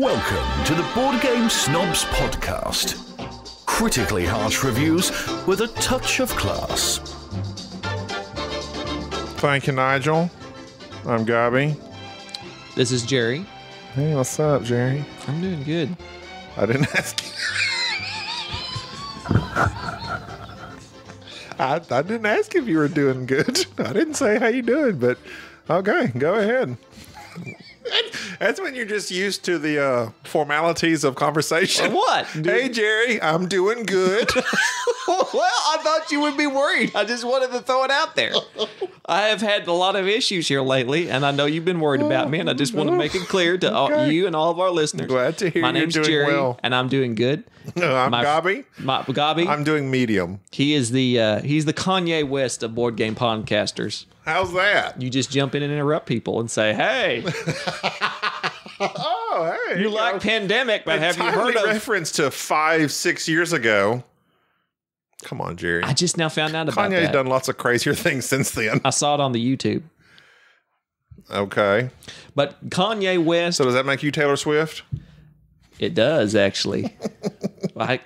Welcome to the Board Game Snobs Podcast. Critically harsh reviews with a touch of class. Thank you, Nigel. I'm Gabby. This is Jerry. Hey, what's up, Jerry? I'm doing good. I didn't ask. I, I didn't ask if you were doing good. I didn't say how you doing, but okay, go ahead. That's when you're just used to the uh, formalities of conversation. What? Hey, Jerry, I'm doing good. well, I thought you would be worried. I just wanted to throw it out there. I have had a lot of issues here lately, and I know you've been worried about me, and I just want to make it clear to all, Okay. you and all of our listeners. Glad to hear My name's doing Jerry, well. and I'm doing good. I'm My- Gabby. My, Gabi, I'm doing medium. he is the uh, he's the Kanye West of board game podcasters. How's that? You just jump in and interrupt people and say, "Hey, Oh, hey. you go. like pandemic, but A have you heard of?" reference to five, six years ago? Come on, Jerry. I just now found out about Kanye's that. done lots of crazier things since then. I saw it on the YouTube. Okay. But Kanye West So does that make you Taylor Swift? It does actually.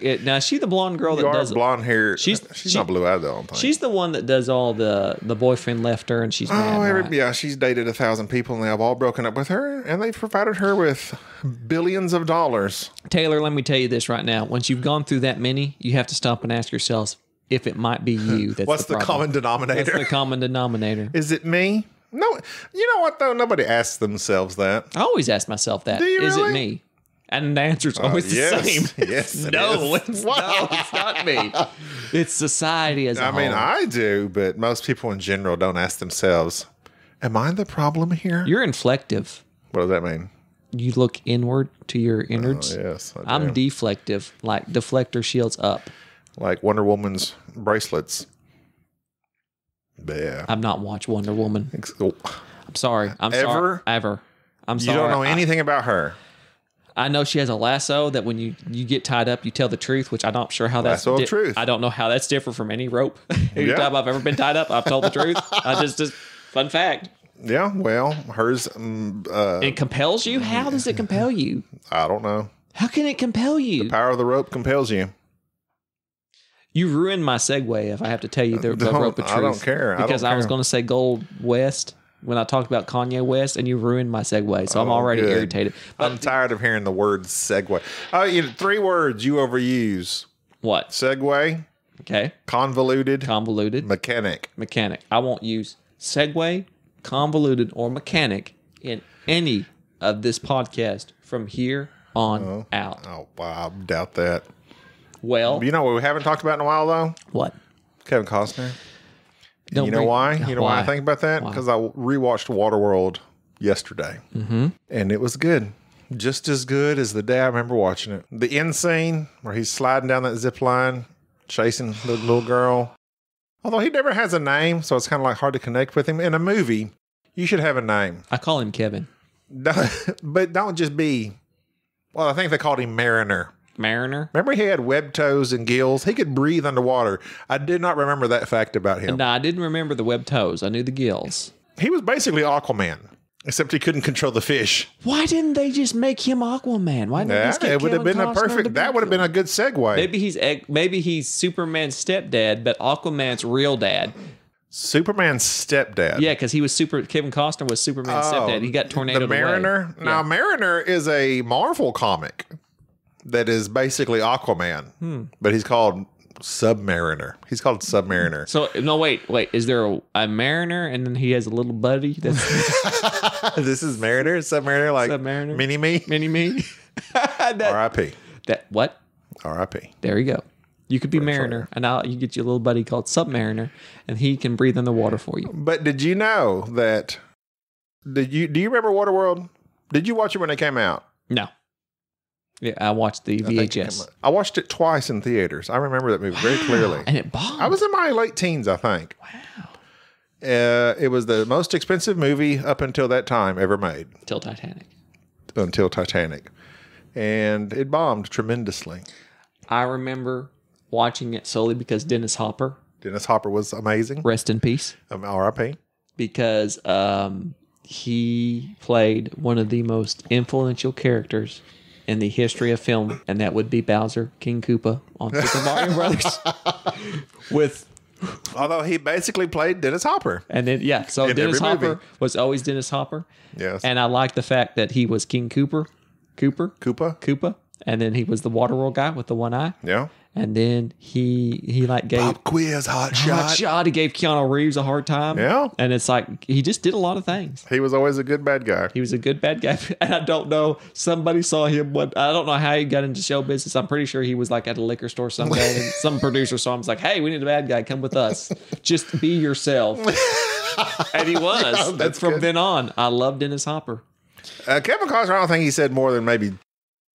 It, now is she the blonde girl You that does. blonde hair. She's- She's she- not blue eyed though. I don't think. She's the one that does all the the boyfriend left her and she's oh, mad. Oh, every, right? yeah, she's dated a thousand people and they have all broken up with her, and they've provided her with billions of dollars. Taylor, let me tell you this right now. Once you've gone through that many, you have to stop and ask yourselves if it might be you. That's What's the, the, common denominator? That's the common denominator. Is it me? No, you know what though? Nobody asks themselves that. I always ask myself that. Do you Is really? it me? And the answer's uh, always the yes. same. Yes, it no, is. it's, no, it's not me. It's society as a I mean, whole. I mean, I do, but most people in general don't ask themselves, "Am I the problem here?" You're inflective. what does that mean? You look inward to your oh, innards. Oh, yes, I I'm deflective, like deflector shields up. like Wonder Woman's bracelets. Yeah. I've not watched Wonder Woman. Oh, I'm sorry. I'm Ever? sorry. Ever. I'm You sorry. don't know I- anything about her. I, know she has a lasso that when you you get tied up, you tell the truth, which I'm not sure how that's Lasso of truth. I don't know how that's different from any rope. Any Yeah. time I've ever been tied up, I've told the truth. I just just fun fact. Yeah, well, hers. Um, uh, It compels you. How does it compel you? I don't know. How can it compel you? The power of the rope compels you. You ruined my segue if I have to tell you the, the rope of truth. I don't care. I Because don't I, was going to say Gold West when I talked about Kanye West, and you ruined my segue. So I'm Oh, already good. irritated. But I'm tired of hearing the word segue. Oh, you know, three words you overuse: what? segue, Okay. convoluted, Convoluted mechanic. mechanic. I won't use segue, convoluted, or mechanic in any of this podcast from here on oh. out. Oh, wow, I doubt that. Well, You know what we haven't talked about in a while though? what? Kevin Costner. Don't you know why? You know why? I think about that? Because I rewatched Waterworld yesterday, mm-hmm. and it was good, just as good as the day I remember watching it. The end scene where he's sliding down that zip line, chasing the little girl. Although he never has a name, so it's kind of like hard to connect with him. In a movie, you should have a name, I call him Kevin but don't just be. Well, I think they called him Mariner. Mariner. Remember, he had web toes and gills. He could breathe underwater. I did not remember that fact about him. No, I didn't remember the web toes. I knew the gills. He was basically Aquaman, except he couldn't control the fish. Why didn't they just make him Aquaman? Why didn't they just get it would have been a Costner to perfect. That would have been a good segue. Maybe he's maybe he's Superman's stepdad, but Aquaman's real dad. Superman's stepdad. Yeah, because he was super. Kevin Costner was Superman's oh, stepdad. He got tornadoed Oh, The Mariner. Away. Now, Yeah. Mariner is a Marvel comic that is basically Aquaman, Hmm. but he's called Submariner. He's called Submariner. So no, wait, wait. Is there a, a Mariner and then he has a little buddy that's this is Mariner, Submariner, like Submariner. Mini Me. mini me? that, R.I.P. that what? R.I.P. There you go. You could be Mariner, and I'll you get your little buddy called Submariner, and he can breathe in the water for you. But did you know that? Did you do you remember Waterworld? Did you watch it when it came out? No. Yeah, I watched the I think it came VHS. I watched it twice in theaters. I remember that movie very clearly. and it bombed. I was in my late teens, I think. wow. Uh, it was the most expensive movie up until that time ever made, Until Titanic. until Titanic, and it bombed tremendously. I remember watching it solely because Dennis Hopper, Dennis Hopper was amazing. rest in peace, Um, R.I.P. because um, he played one of the most influential characters in the history of film, and that would be Bowser King Koopa on Super Mario Brothers. With Although he basically played Dennis Hopper. and then yeah, so In Dennis every Hopper movie. was always Dennis Hopper. Yes. And I like the fact that he was King Cooper, Cooper, Koopa. Koopa, and then he was the Waterworld guy with the one eye. Yeah. And then he he like gave Pop quiz, hot hot shot. shot. He gave Keanu Reeves a hard time. Yeah. And it's like he just did a lot of things. He was always a good bad guy. He was a good bad guy. And I don't know. Somebody saw him. What I don't know how he got into show business. I'm pretty sure he was like at a liquor store someday. and some producer saw him. Was like, "Hey, we need a bad guy. Come with us. Just be yourself." and he was. That's from good. then on. I love Dennis Hopper. Uh, Kevin Costner, I don't think he said more than maybe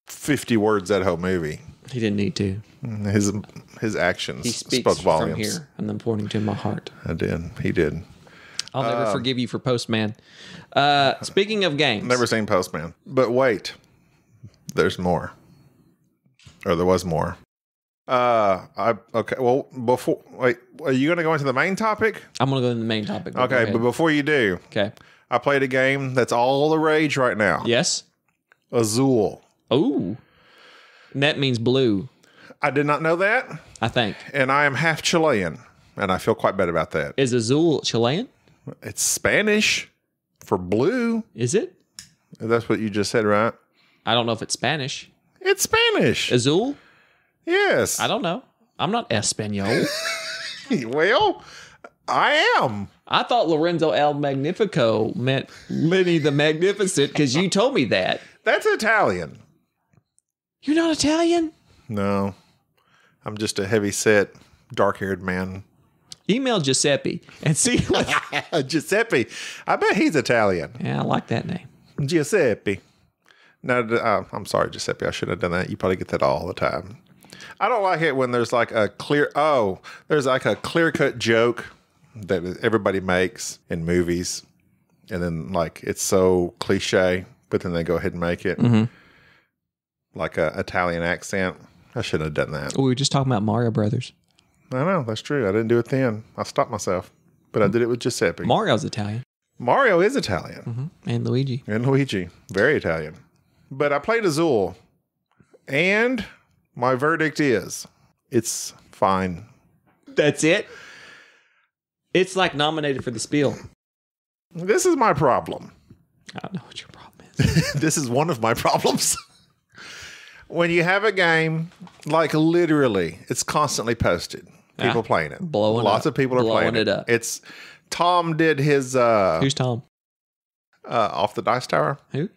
50 words that whole movie. He didn't need to. His his actions He speaks spoke from volumes. here, and I'm pointing to my heart. I did. He did. I'll never Um, forgive you for Postman. Uh, speaking of games, Never seen Postman. But wait, there's more. Or there was more. Uh, I okay. Well, before wait, are you going to go into the main topic? I'm gonna go into the main topic. but Okay, but before you do, okay. I played a game that's all the rage right now. Yes. Azul. Oh, that means blue. I did not know that, I think and I am half Chilean, and I feel quite bad about that. is Azul Chilean? It's Spanish for blue. Is it? That's what you just said, right? I don't know if it's Spanish. It's Spanish. Azul? yes. I don't know. I'm not Espanol. well, I am. I thought Lorenzo El Magnifico meant Lenny the Magnificent because you told me that. That's Italian. You're not Italian? No, I'm just a heavy set, dark haired man. Email Giuseppe and see what. Giuseppe. I bet he's Italian. yeah, I like that name. Giuseppe. No, uh, I'm sorry, Giuseppe. I shouldn't have done that. You probably get that all the time. I don't like it when there's like a clear, oh, there's like a clear cut joke that everybody makes in movies. And then like it's so cliche, but then they go ahead and make it like a Italian accent. I shouldn't have done that. We were just talking about Mario Brothers. I know that's true. I didn't do it then. I stopped myself, but I did it with Giuseppe. Mario's Italian Mario is Italian mm-hmm. and Luigi. and Luigi, very Italian. But I played Azul, and my verdict is it's fine. That's it. It's like nominated for the Spiel. This is my problem. I don't know what your problem is. this is one of my problems. when you have a game, like literally, it's constantly posted. People Ah, playing it. blowing Lots up, of people are blowing playing it up. It's Tom did his uh, Who's Tom? uh off the dice tower. Who?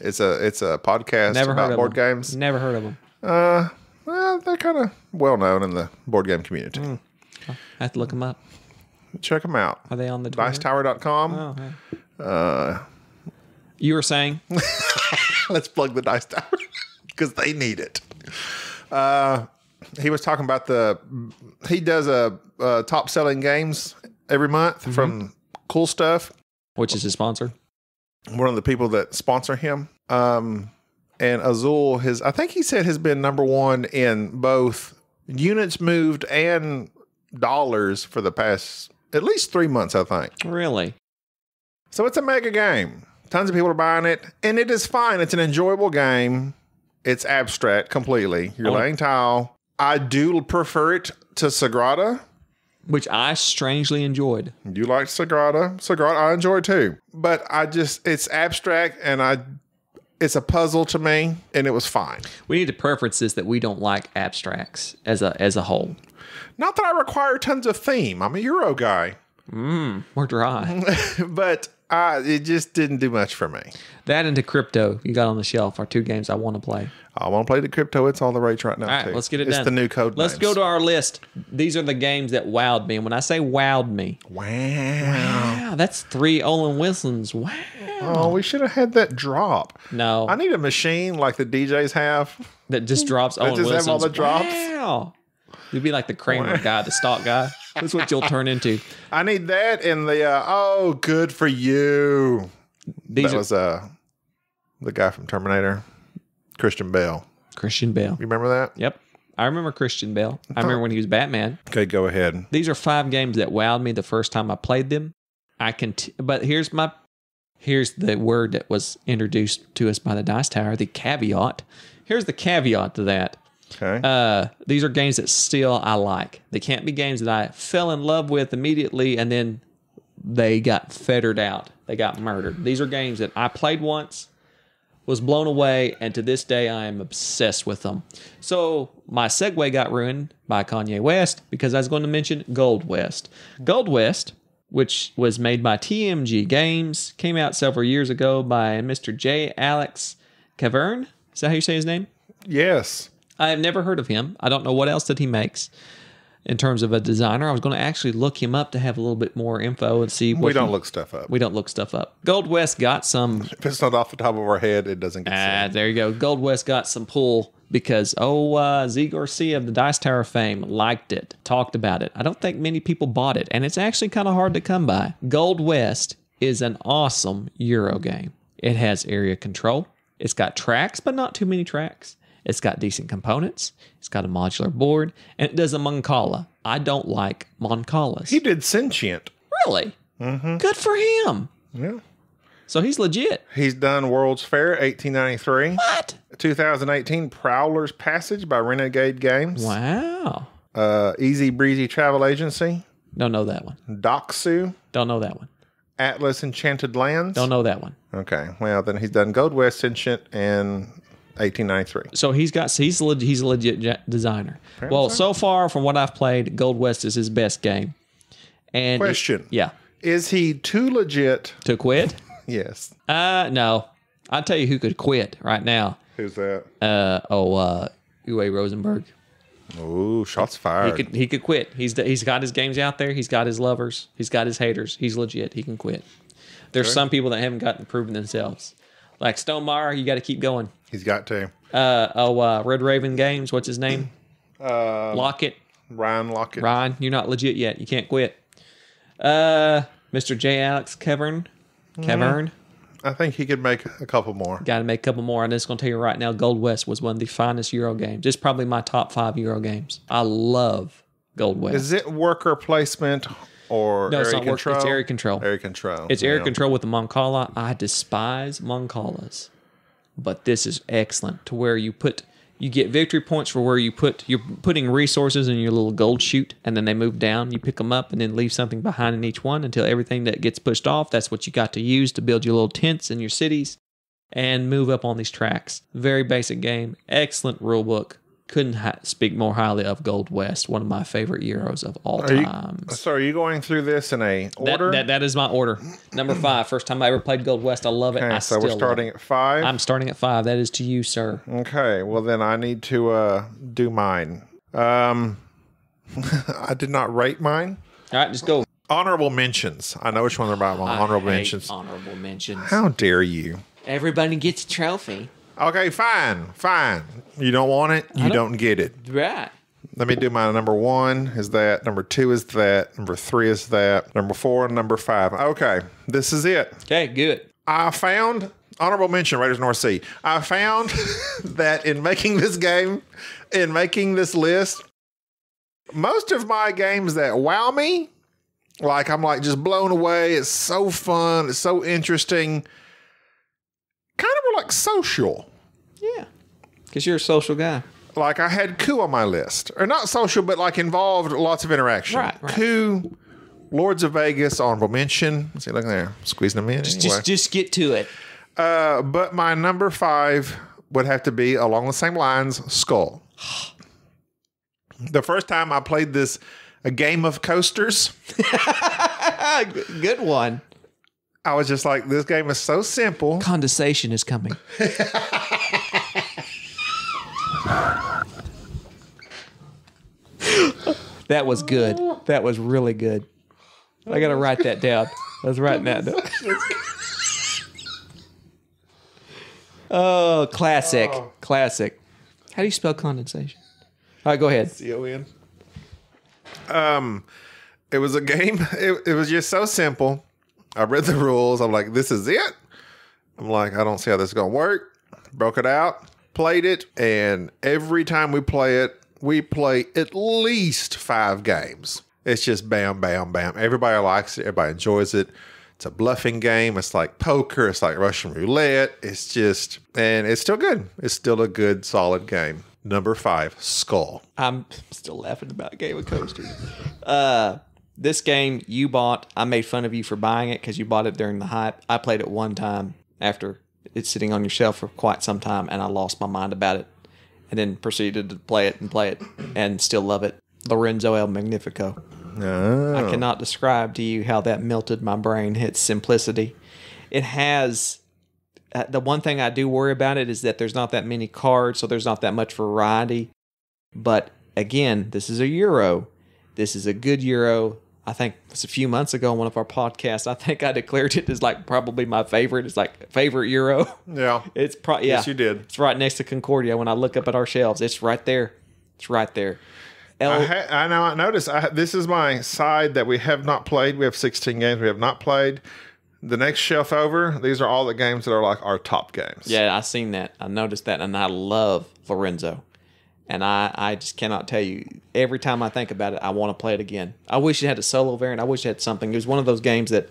It's a it's a podcast Never about heard of board him. games. Never heard of them. Uh, well, they're kind of well known in the board game community. Hmm. I have to look them up. Check them out. Are they on the Twitter? Dicetower.com. Oh, yeah. Uh, You were saying let's plug the Dice Tower because they need it. Uh, he was talking about the he does a, uh top selling games every month Mm-hmm. from Cool Stuff. which is his sponsor? One of the people that sponsor him. Um, and Azul, his I think he said has been number one in both units moved and dollars for the past at least three months. I think. Really? So it's a mega game. Tons of people are buying it, and it is fine. It's an enjoyable game. It's abstract completely. You're laying tile. I do prefer it to Sagrada. Which I strangely enjoyed. You like Sagrada. Sagrada I enjoy too. But I just it's abstract and I it's a puzzle to me and it was fine. We need to preference this that we don't like abstracts as a as a whole. Not that I require tons of theme. I'm a Euro guy. Mm, We're dry. but uh, it just didn't do much for me. that and to crypto you got on the shelf are two games I want to play. I want to play the crypto. It's all the rage right now. All right, too. let's get it it's done. the new code. Let's names. go to our list. These are the games that wowed me. And when I say wowed me, Wow. wow, that's three Owen Wilsons. Wow. Oh, we should have had that drop. No, I need a machine like the DJs have. that just drops Owen just have all the drops? Wow. You'd be like the Cramer guy, the stock guy. That's what you'll turn into. I need that in the uh, oh, good for you. These that are was uh the guy from Terminator, Christian Bale. Christian Bale. You remember that? Yep. I remember Christian Bale. I remember when he was Batman. Okay, go ahead. These are five games that wowed me the first time I played them. I can, t- but here's my Here's the word that was introduced to us by the Dice Tower the caveat. Here's the caveat to that. Okay. Uh, these are games that still I like. They can't be games that I fell in love with immediately and then they got fettered out. They got murdered. These are games that I played once, was blown away, and to this day I am obsessed with them. So my segue got ruined by Kanye West because I was going to mention Gold West. Gold West, which was made by TMG Games, came out several years ago by Mr. J. Alex Kevern. Is that how you say his name? yes. I have never heard of him. I don't know what else that he makes in terms of a designer. I was going to actually look him up to have a little bit more info and see what We don't he- look stuff up. we don't look stuff up. Gold West got some if it's not off the top of our head, it doesn't get Ah, said. there you go. Gold West got some pull because oh, uh, Zee Garcia of the Dice Tower fame liked it, talked about it. I don't think many people bought it, and it's actually kind of hard to come by. Gold West is an awesome Euro game. It has area control. It's got tracks, but not too many tracks. It's got decent components. It's got a modular board, and it does a Mancala. I don't like Mancalas. He did Sentient. really? Good for him. Yeah. So he's legit. He's done World's Fair 1893, What? 2018 Prowler's Passage by Renegade Games, Wow. uh, Easy Breezy Travel Agency, Don't know that one. Doxu, Don't know that one. Atlas Enchanted Lands. Don't know that one. Okay, well then he's done Gold West Sentient and 1893. So he's got he's a leg- he's a legit ja- designer. Well, so far from what I've played, Gold West is his best game. And it- Question: yeah, Is he too legit? to quit? Yes. Uh, no. I'll tell you who could quit right now. Who's that? Uh, oh, uh, Uwe Rosenberg. Ooh, shots He fired. could he could quit. He's he's got his games out there. He's got his lovers. He's got his haters. He's legit. He can quit. There's some people that haven't gotten proven themselves. Like Stonemaier, you got to keep going. He's got to. Uh, oh, uh, Red Raven Games. What's his name? Uh, Laukat. Ryan Laukat. Ryan, you're not legit yet. You can't quit. Uh, Mr. J. Alex Kevern. Kevern. I think he could make a couple more. Got to make a couple more. I'm just going to tell you right now Gold West was one of the finest Euro games. It's probably my top five Euro games. I love Gold West. Is it worker placement or No, it's not work- control? it's area control. Area control. It's area Yeah. control with the Mancala. I despise Mancalas, but this is excellent to where you put you get victory points for where you put you're putting resources in your little gold chute, and then they move down. You pick them up and then leave something behind in each one until everything that gets pushed off. That's what you got to use to build your little tents in your cities and move up on these tracks. Very basic game. Excellent rule book. Couldn't ha- speak more highly of Gold West. One of my favorite Euros of all Are you, so are you going through this in a order? that, that is my order. Number five, first time I ever played Gold West. I love it. okay, I so still we're starting at five. I'm starting at five. That is to you, sir. okay, well then I need to uh, do mine. Um, I did not rate mine. All right, just go. Honorable mentions. I know which one they're about. I Honorable hate mentions. Honorable mentions. How dare you? Everybody gets a trophy. Okay, fine, fine. You don't want it, you don't- don't get it. Right. Let me do my number one is that. Number two is that. Number three is that. Number four and number five. Okay, this is it. Okay, good. I found honorable mention Raiders North Sea. I found that in making this game, in making this list, most of my games that wow me, like I'm like just blown away. It's so fun. It's so interesting. Kind of were like social. Yeah. Because you're a social guy. like I had coup on my list, or not social, but like involved lots of interaction. Right, right. Coup, Lords of Vegas, honorable mention. See, look there, squeezing them in. anyway. Just just get to it. uh, but my number five would have to be along the same lines. Skull. the first time I played this, a game of coasters, good one. I was just like, this game is so simple. Condensation is coming. that was good. That was really good. I gotta write that down. I was writing that down. oh, classic. Classic. How do you spell condensation? All right, go ahead. C-O-N. Um, it was a game. It, it was just so simple. I read the rules. I'm like, this is it. I'm like, I don't see how this is gonna work. Broke it out, played it, and every time we play it, we play at least five games. It's just bam, bam, bam. Everybody likes it. Everybody enjoys it. It's a bluffing game. It's like poker. It's like Russian roulette. It's just, and it's still good. It's still a good, solid game. Number five, Skull. I'm still laughing about Game of Coasters. Uh, this game you bought, I made fun of you for buying it because you bought it during the hype. I played it one time after it's sitting on your shelf for quite some time, and I lost my mind about it, and then proceeded to play it and play it, and still love it. Lorenzo El Magnifico. Oh. I cannot describe to you how that melted my brain. Its simplicity. It has uh, the one thing I do worry about it is that there's not that many cards, so there's not that much variety. But again, this is a euro. This is a good euro. I think it was a few months ago on one of our podcasts. I think I declared it as like probably my favorite. It's like favorite euro. Yeah. It's probably, yeah. Yes, you did. It's right next to Concordia. When I look up at our shelves, it's right there. It's right there. El- I, ha- I know. I noticed. I, this is my side that we have not played. We have 16 games we have not played. The next shelf over, these are all the games that are like our top games. Yeah, I seen that. I noticed that, and I love Lorenzo. And I, I just cannot tell you. Every time I think about it, I want to play it again. I wish it had a solo variant. I wish it had something. It was one of those games that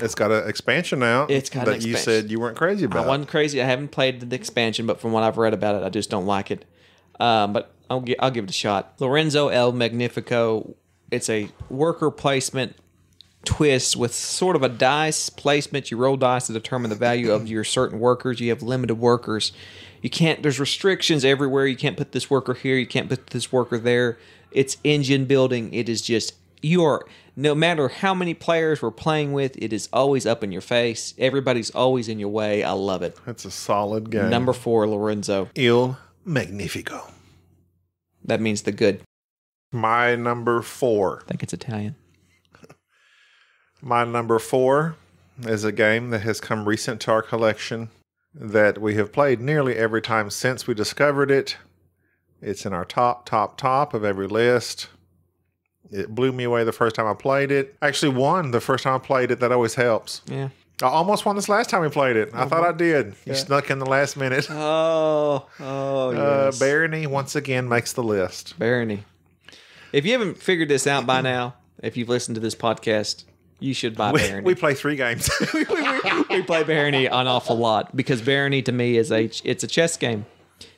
It's got an expansion now. It's got an that you said you weren't crazy I about. wasn't crazy. I haven't played the expansion, but from what I've read about it, I just don't like it. Um, but I'll, gi- I'll give it a shot. Lorenzo El Magnifico. It's a worker placement twist with sort of a dice placement. You roll dice to determine the value of your certain workers. You have limited workers. You can't. There's restrictions everywhere. You can't put this worker here. You can't put this worker there. It's engine building. It is just you are. No matter how many players we're playing with, it is always up in your face. Everybody's always in your way. I love it. That's a solid game. Number four, Lorenzo. Il Magnifico. That means the good. My number four. I think it's Italian. My number four is a game that has come recent to our collection that we have played nearly every time since we discovered it. It's in our top, top, top of every list. It blew me away the first time I played it. I actually won the first time I played it. That always helps. Yeah. I almost won this last time we played it. I thought I did. You snuck in the last minute. Oh, oh, Uh, yes. Barony once again makes the list. Barony. If you haven't figured this out by now, if you've listened to this podcast, you should buy We, Barony. we play three games. we play Barony an awful lot because Barony to me is a it's a chess game.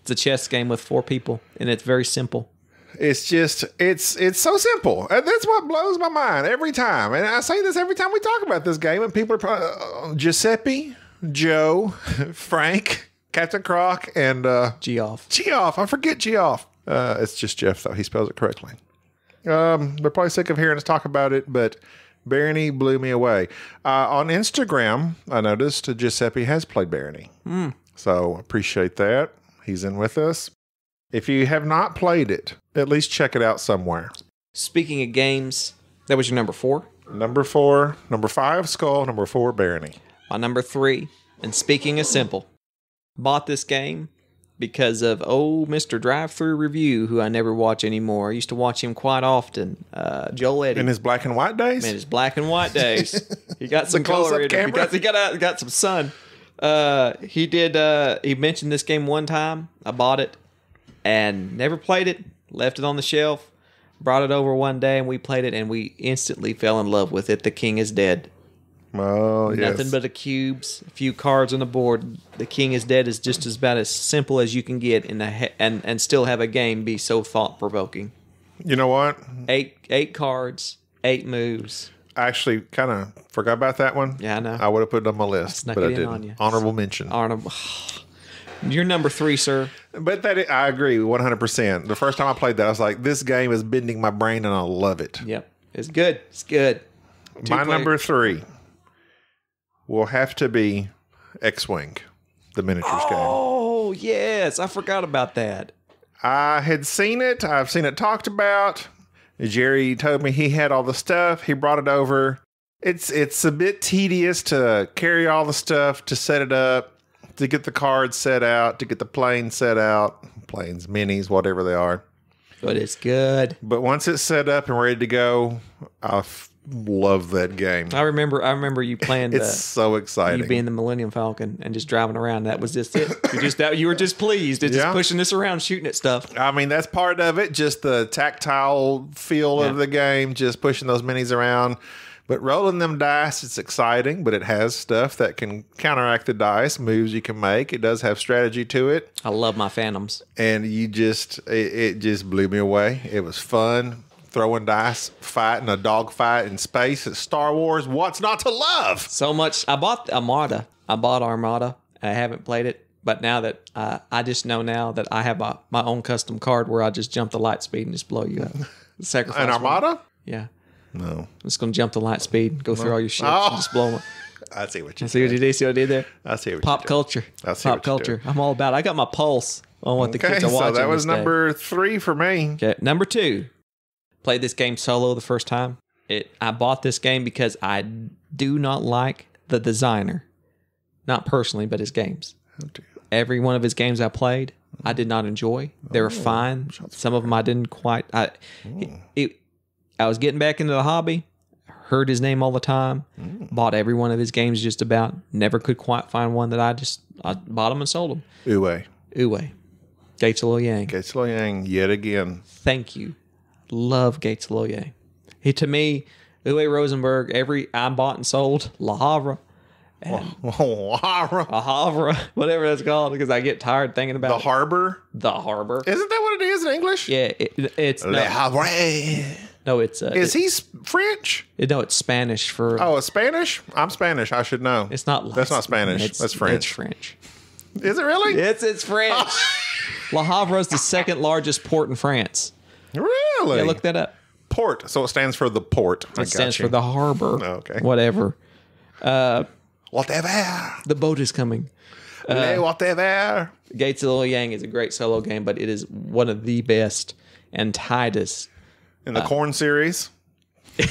It's a chess game with four people, and it's very simple. It's just it's it's so simple. And that's what blows my mind every time. And I say this every time we talk about this game, and people are probably, uh, Giuseppe, Joe, Frank, Captain Croc, and uh, Geoff. Geoff. I forget Geoff. Uh, it's just Jeff though. He spells it correctly. Um, they're probably sick of hearing us talk about it, but Barony blew me away. Uh, on Instagram, I noticed Giuseppe has played Barony, so appreciate that. He's in with us. If you have not played it, at least check it out somewhere. Speaking of games, that was your number four. Number four, number five, Skull. Number four, Barony. My number three, and speaking of simple, bought this game because of old Mr. Drive Through Review, who I never watch anymore. I used to watch him quite often. Uh, Joel Eddy. In his black and white days, Man, his black and white days. He got some color in it. He got, he got, out, got some sun. Uh, he did. Uh, he mentioned this game one time. I bought it and never played it. Left it on the shelf. Brought it over one day and we played it and we instantly fell in love with it. The king is dead. Oh yes, Nothing but the cubes, a few cards on the board. The king is dead is just as about as simple as you can get in a he- and and still have a game be so thought provoking. you know what? Eight eight cards, eight moves. I actually kind of forgot about that one. Yeah, I know. I would have put it on my list, snuck but I didn't. on you. Honorable mention. Honorable. You're number three, sir. But that I agree 100%. The first time I played that, I was like, this game is bending my brain and I love it. Yep, it's good. It's good. Two my player- number three will have to be X Wing, the miniatures game. Oh yes, I forgot about that. I had seen it. I've seen it talked about. Jerry told me he had all the stuff. He brought it over. It's it's a bit tedious to carry all the stuff to set it up, to get the cards set out, to get the plane set out, planes, minis, whatever they are. But it's good. But once it's set up and ready to go, I love that game. I remember. I remember you playing It's so exciting. You being the Millennium Falcon and just driving around. That was just it. You just that you were just pleased. It's Yeah. just pushing this around, shooting at stuff. I mean, that's part of it, just the tactile feel of the game, just pushing those minis around. But rolling them dice, it's exciting, but it has stuff that can counteract the dice, moves you can make. It does have strategy to it. I love my Phantoms. And you just, it, it just blew me away. It was fun. Throwing dice, fighting a dog fight in space at Star Wars. What's not to love? So much. I bought Armada. I bought Armada. I haven't played it, but now that uh, I just know now that I have a, my own custom card where I just jump the light speed and just blow you up. Sacrifice. An one. Armada? Yeah. No. I'm just gonna jump the light speed, go through all your ships, Oh. and just blow them. up. I see what you See what did. you did? See what I did there? I see what Pop culture. I see Pop culture. I'm all about. it. I got my pulse on what the kids are watching. so that was this day. number three for me. Okay, number two. Played this game solo the first time. It. I bought this game because I do not like the designer, not personally, but his games. Every one of his games I played, I did not enjoy. They Oh, were fine. Some of them I didn't quite. I. It, it- I was getting back into the hobby. Heard his name all the time. Mm. Bought every one of his games just about. Never could quite find one that I just. I bought them and sold them. Uwe. Uwe. Gates of Yang. Gates Lo Yang yet again. Thank you. Love Gates Loye. He to me, Uwe Rosenberg, every I bought and sold La Havre. La Havre, whatever that's called, because I get tired thinking The about it. The harbor. the harbor. Isn't that what it is in English? yeah, it, it's Le no, Havre. no, it's uh, Is he French? it, no, it's Spanish for. Oh, it's Spanish? I'm Spanish. I should know. it's not. That's not Spanish. It's, That's French. It's French. Is it really? It's it's French. La Havre is the second largest port in France. Really? Yeah, look that up. Port. So it stands for the port. I It stands got you. for the harbor. Okay. Whatever. Whatever. The boat is coming. Le whatever. Gates of the Yang is a great solo game, but it is one of the best and tightest, In Uh, the corn series.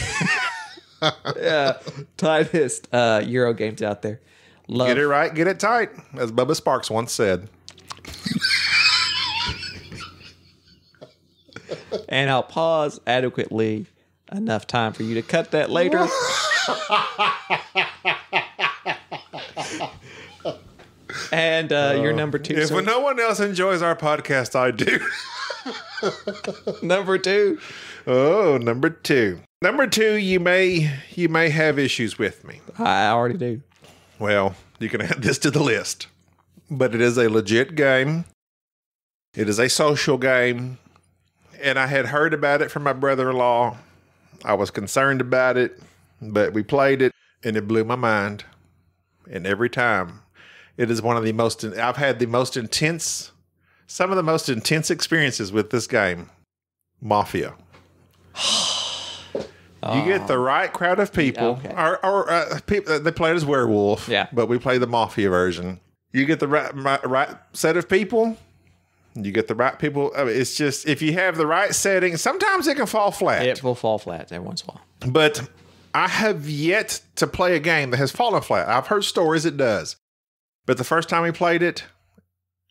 Yeah, tightest uh, Euro games out there. Love Get it right, get it tight, as Bubba Sparks once said. And I'll pause adequately enough time for you to cut that later. and uh, your number two, If sir. no one else enjoys our podcast, I do. number two. Oh, number two. Number two, you may you may have issues with me. I already do. Well, you can add this to the list. But it is a legit game. It is a social game. And I had heard about it from my brother in law. I was concerned about it, but we played it and it blew my mind. And every time, it is one of the most, I've had the most intense, some of the most intense experiences with this game Mafia. You get the right crowd of people, Okay. or, or uh, people they play it as werewolf. Yeah. but we play the mafia version. You get the right, right, right set of people. You get the right people. I mean, it's just if you have the right setting, sometimes it can fall flat. It will fall flat every once in a while. But I have yet to play a game that has fallen flat. I've heard stories it does, but the first time we played it,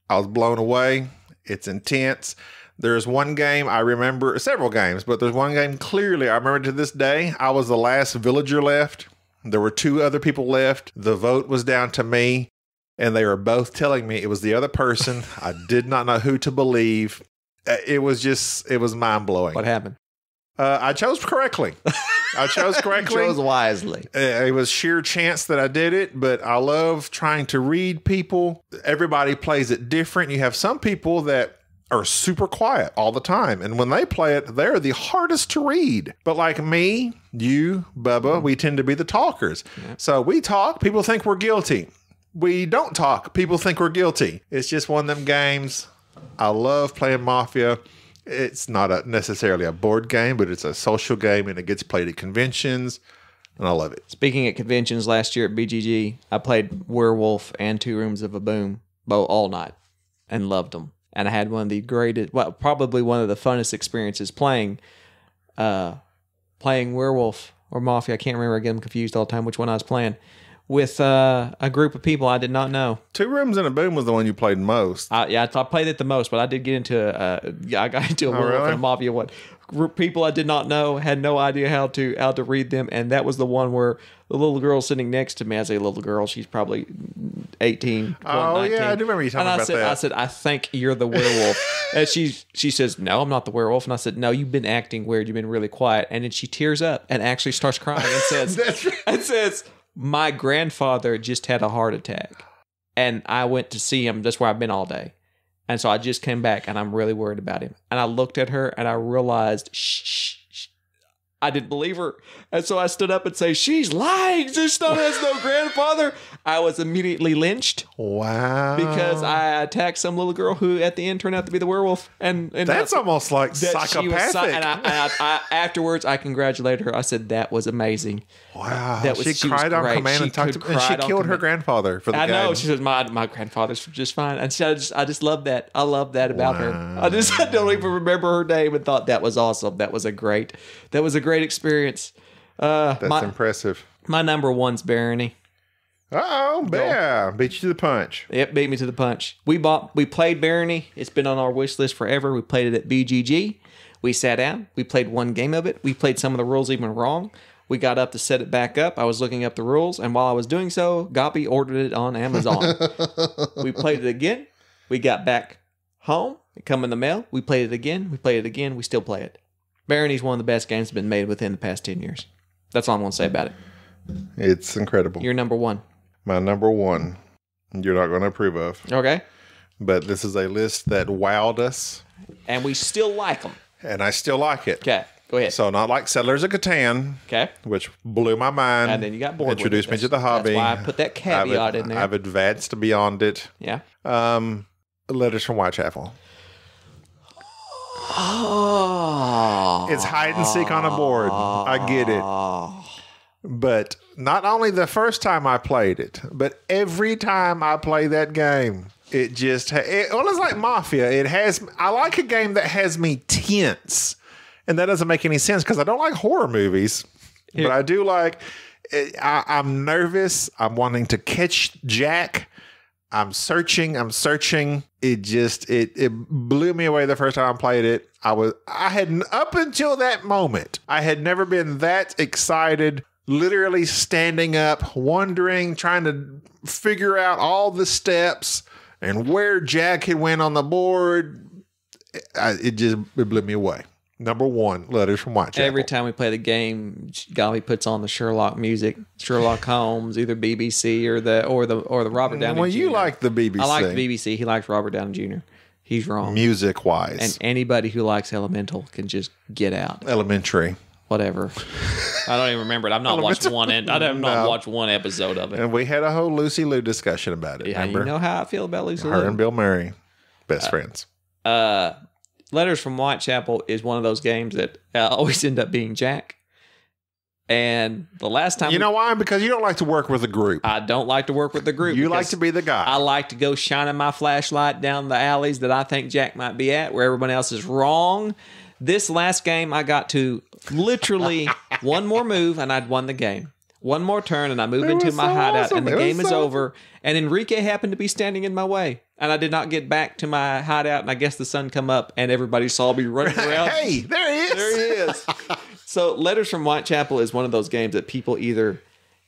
I was blown away. It's intense. There's one game I remember, several games, but there's one game clearly I remember to this day. I was the last villager left. There were two other people left. The vote was down to me, and they were both telling me it was the other person. I did not know who to believe. Uh, It was just, it was mind blowing. What happened? Uh, I chose correctly. I chose correctly. Chose wisely. Uh, it was sheer chance that I did it, but I love trying to read people. Everybody plays it different. You have some people that are super quiet all the time, and when they play it, they're the hardest to read. But like me, you, Bubba, we tend to be the talkers. So we talk, people think we're guilty. We don't talk, people think we're guilty. It's just one of them games. I love playing Mafia. It's not a, necessarily a board game, but it's a social game, and it gets played at conventions, and I love it. Speaking at conventions last year at BGG, I played Werewolf and Two Rooms of a Boom both all night and loved them. And I had one of the greatest, well, probably one of the funnest experiences playing, uh, playing Werewolf or Mafia. I can't remember. I get them confused all the time which one I was playing with uh, a group of people I did not know. Two Rooms and a Boom was the one you played most. I, yeah, I, I played it the most, but I did get into uh, yeah, I got into a Werewolf really? and a Mafia one. people I did not know, had no idea how to how to read them, and that was the one where the little girl sitting next to me, I say little girl, she's probably 18. Oh, 19. yeah, I do remember you talking and I about said, that. I said, I think you're the werewolf. and she she says, No, I'm not the werewolf. And I said, No, you've been acting weird. You've been really quiet. And then she tears up and actually starts crying and says, and says, My grandfather just had a heart attack. And I went to see him. That's where I've been all day. And so I just came back and I'm really worried about him. And I looked at her and I realized, shh. I didn't believe her. And so I stood up and say, She's lying. This son has no grandfather. I was immediately lynched Wow. because I attacked some little girl who at the end turned out to be the werewolf. And, and That's I- almost like that was psychopathic. and I, and I, I, afterwards, I congratulated her. I said, That was amazing. wow. that was- she, she was cried on great. command She and talked to, and she killed her grandfather for the I know. game. She said, "My my grandfather's just fine," and she, I just I just love that. I love that about her. I just I don't even remember her name and thought that was awesome. That was a great that was a great experience. Uh, That's my impressive. my number one's Barony. Oh, yeah. Beat you to the punch. Yep, beat me to the punch. We bought we played Barony. It's been on our wish list forever. We played it at BGG. We sat down. We played one game of it. We played some of the rules even wrong. We got up to set it back up. I was looking up the rules, and while I was doing so, Gopi ordered it on Amazon. we played it again. We got back home. It come in the mail. We played it again. We played it again. We still play it. Barony's one of the best games that's been made within the past ten years. That's all I'm gonna say about it. It's incredible. You're number one. My number one, you're not going to approve of, Okay. but this is a list that wowed us, And we still like them. and I still like it. Okay. Go ahead. So, not like Settlers of Catan, okay. which blew my mind. And then you got bored Introduced me to the hobby. that's why I put that caveat I've, in there. I've advanced beyond it. Yeah. Um, Letters from Whitechapel. Oh. It's hide and seek on a board. I get it. But not only the first time I played it, but every time I play that game, it just it, well, it's like Mafia. It has. I like a game that has me tense, and that doesn't make any sense because I don't like horror movies, but I do like. Eh, I, I'm nervous. I'm wanting to catch Jack. I'm searching. I'm searching. It just it it blew me away the first time I played it. I was I had up until that moment I had never been that excited. Literally standing up, wondering, trying to figure out all the steps and where Jack had went on the board. It just it blew me away. Number one, letters from Whitechapel. Every time we play the game, Golly puts on the Sherlock music, Sherlock Holmes, either BBC or the or the or the Robert Downey. well, you like the BBC. I like the BBC. He likes Robert Downey Jr. He's wrong. music wise. and anybody who likes Elemental can just get out. Elementary. Whatever. I don't even remember it. I've not watched one. En- I have not No. watched one episode of it. And we had a whole Lucy Liu discussion about it. Yeah, remember? you know how I feel about Lucy Her Liu. and Bill Murray, best friends. uh, Letters from Whitechapel is one of those games that uh, always end up being Jack. And the last time You know why? Because you don't like to work with a group. I don't like to work with the group. you like to be the guy. I like to go shining my flashlight down the alleys that I think Jack might be at, where everyone else is wrong. This last game, I got to literally one more move and I'd won the game. One more turn and I move It into my so hideout awesome. and the It game is over. And Enrique happened to be standing in my way. And I did not get back to my hideout and I guess the sun come up and everybody saw me running around. hey, there he is. There he is. so Letters from Whitechapel is one of those games that people either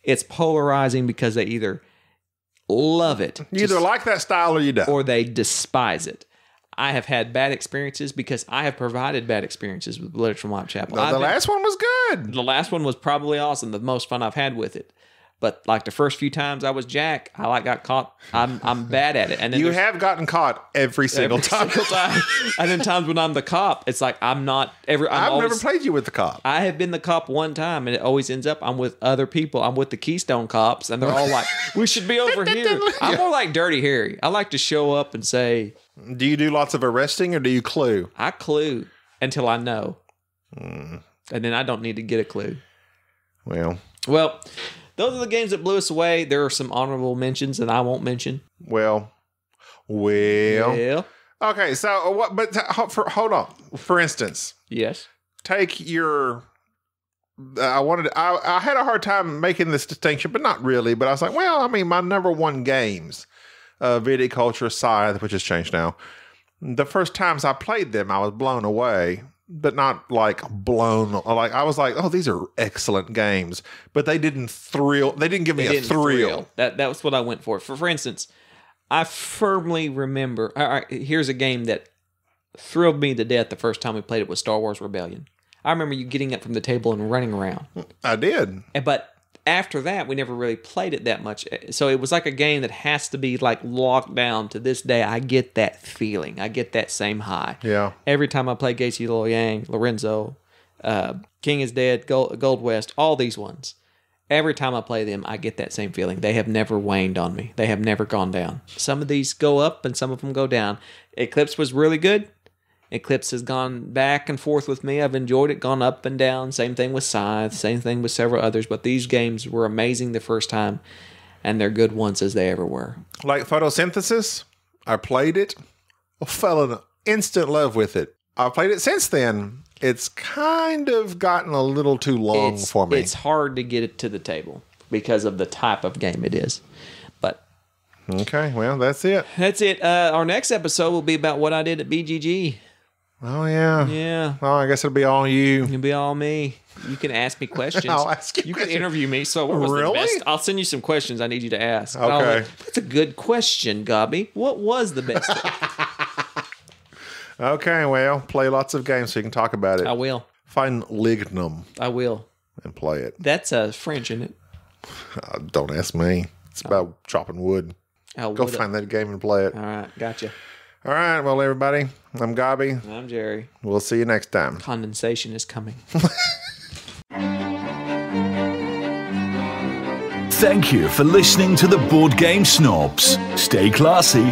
it's polarizing because they either love it You either like that style or you don't. or they despise it. I have had bad experiences because I have provided bad experiences with Letters from Whitechapel. the I've been- last one was good. the last one was probably awesome, the most fun I've had with it. But like the first few times I was Jack, I like got caught. I'm I'm bad at it. And then You have gotten caught every single every time. single time. and then times when I'm the cop, it's like I'm not every. I'm I've always, never played you with the cop. I have been the cop one time, and it always ends up I'm with other people. I'm with the Keystone cops, and they're all like, "We should be over here." I'm more like Dirty Harry. I like to show up and say, Do you do lots of arresting or do you clue? "I clue" until I know, Hmm. and then I don't need to get a clue. Well, Well, those are the games that blew us away. There are some honorable mentions that I won't mention. well, well. Yeah. Okay, so uh, what? But t- for, hold on. For instance, Yes. take your. uh, I wanted. I, I had a hard time making this distinction, but not really. But I was like, well, I mean, my number one games, uh, Viticulture Scythe, which has changed now. The first times I played them, I was blown away. But not like blown. Like I was like, oh, these are excellent games, but they didn't thrill. They didn't give me a didn't thrill. That that was what I went for. For for instance, I firmly remember. All right, here's a game that thrilled me to death the first time we played it was Star Wars Rebellion. I remember you getting up from the table and running around. I did. But after that, we never really played it that much. So it was like a game that has to be like locked down. To this day, I get that feeling. I get that same high. Yeah. Every time I play Gacy Yang, Lorenzo, uh, King is Dead, Gold, Gold West, all these ones. Every time I play them, I get that same feeling. They have never waned on me. They have never gone down. Some of these go up and some of them go down. Eclipse was really good. Eclipse has gone back and forth with me. I've enjoyed it, gone up and down. Same thing with Scythe, same thing with several others. But these games were amazing the first time, and they're good ones as they ever were. Like photosynthesis, I played it, fell in instant love with it. I've played it since then. It's kind of gotten a little too long It's, for me. it's hard to get it to the table because of the type of game it is. But okay, well, that's it. that's it. Uh, our next episode will be about what I did at BGG. Oh yeah. Yeah. Oh, I guess it'll be all you. It'll be all me. You can ask me questions. I'll ask you You can interview me. So what was Really? the best? I'll send you some questions I need you to ask. Okay. That's a good question, Gobby. What was the best? Okay, well, play lots of games so you can talk about it. I will. Find Lignum I will. and play it. That's uh, French, isn't it? Uh, don't ask me. It's about chopping wood. Oh, Go a- find that game and play it. All right, gotcha. All right, well, everybody, I'm Gobby. I'm Jerry. We'll see you next time. Condensation is coming. Thank you for listening to the Board Game Snobs. Stay classy.